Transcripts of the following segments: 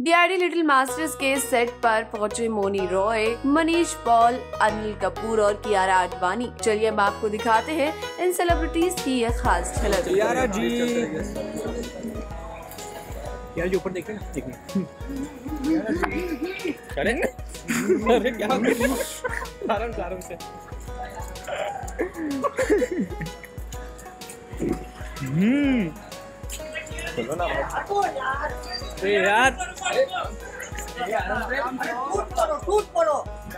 DRD little masters के set पर पहुँचे मोनी रॉय मनीष पॉल अनिल कपूर और कियारा आडवाणी। चलिए हम आपको दिखाते हैं इन सेलिब्रिटीज की ये खास झलक। यारा जी। यार जी ऊपर देखिए ना देखिए। अरे अरे क्या हो आराम से आराम से। हम्म। चलो ना अरे यार।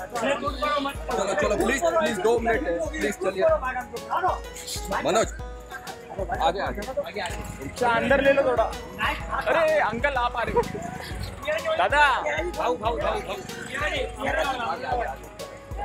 चलो चलो प्लीज़ प्लीज़ दो मिनट प्लीज़ चलिए। मनोज आगे आगे। अच्छा अंदर ले लो थोड़ा। अरे अंकल आप आ रहे दादा भाऊ भाऊ भाऊ भाऊ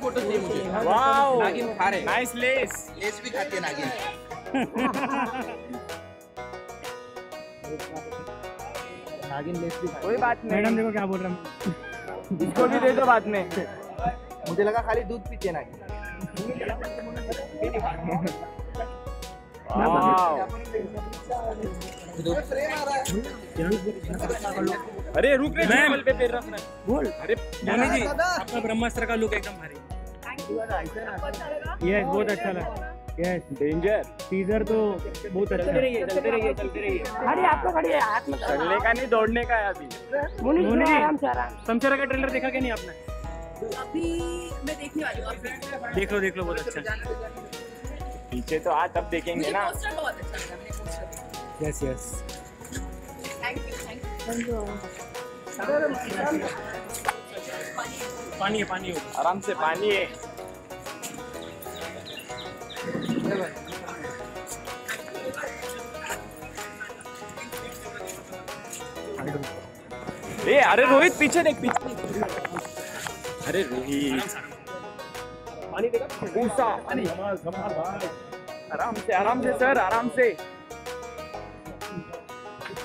फ़ोटो चाहिए मुझे वाओ नागिन खा रहे नाइस लेस लेस भी खाती है नागिन नागिन लेस भी कोई बात नहीं मैडम देखो क्या बोल रहा हूँ। इसको भी दे दो बाद में। मुझे लगा खाली दूध पीती है नागिन अरे रुक रे टेबल पे पैर रखना बोल। अरे मोनी जी आपका ब्रह्मास्त्र का लुक एकदम भारी। यस बहुत अच्छा लगा। यस डेंजर टीजर तो बहुत अच्छा चलते रहिए चलते रहिए चलते रहिए। अरे आपको खड़िए हाथ में चलने का नहीं दौड़ने का है अभी। मुनि मुनि जी। आराम से आराम समचरा का ट्रेलर देखा क्या नहीं आपने? अभी मैं देखने वाली हूँ। अभी देख लो देख लो बहुत अच्छा। पीछे तो आज तब देखेंगे ना। पोस्टर बहुत अच्छा मैंने poster yes yes thank you thank you पानी है पानी है। आराम से पानी है। ए अरे रोहित पीछे देख पीछे अरे रोहित। पानी देखा? आराम से आराम से सर आराम से।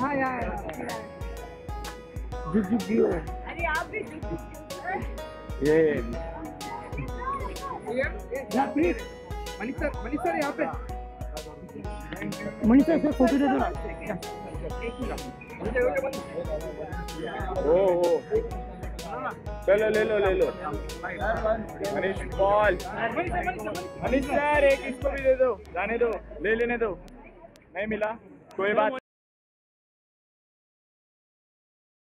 हाँ यार झुक झुक अरे आप भी ये या please Manish sir Manish sir यहाँ पे मनीषा से फ़ोटो दे दो ना ओ ओ चलो, ले लो ले लो। मनीष पॉल मनीष सर, एक इसको भी दे दो। जाने दो, ले लेने दो। नहीं मिला। कोई बात